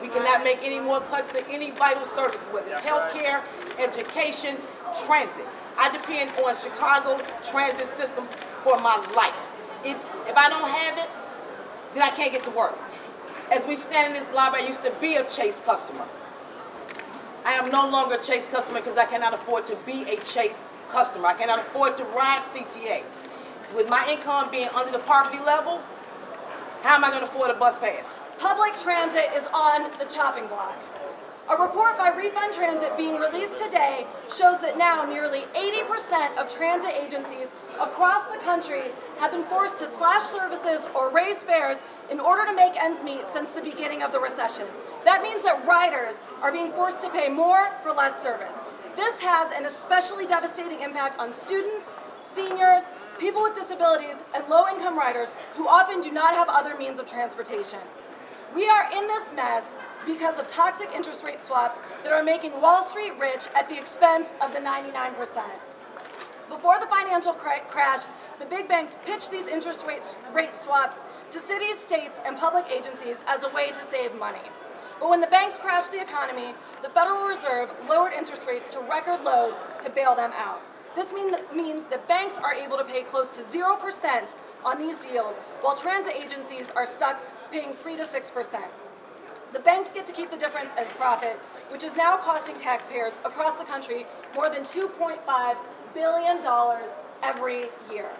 We cannot make any more cuts to any vital services, whether it's healthcare, education, transit. I depend on Chicago transit system for my life. It, if I don't have it, then I can't get to work. As we stand in this lobby, I used to be a Chase customer. I am no longer a Chase customer because I cannot afford to be a Chase customer. I cannot afford to ride CTA. With my income being under the poverty level, how am I going to afford a bus pass? Public transit is on the chopping block. A report by Refund Transit being released today shows that now nearly 80% of transit agencies across the country have been forced to slash services or raise fares in order to make ends meet since the beginning of the recession. That means that riders are being forced to pay more for less service. This has an especially devastating impact on students, seniors, people with disabilities, and low-income riders who often do not have other means of transportation. We are in this mess because of toxic interest rate swaps that are making Wall Street rich at the expense of the 99%. Before the financial cra- crash, the big banks pitched these interest rate, rate swaps to cities, states, and public agencies as a way to save money. But when the banks crashed the economy, the Federal Reserve lowered interest rates to record lows to bail them out. This mean, means that banks are able to pay close to 0% on these deals, while transit agencies are stuck paying 3 to 6%. The banks get to keep the difference as profit, which is now costing taxpayers across the country more than $2.5 billion every year.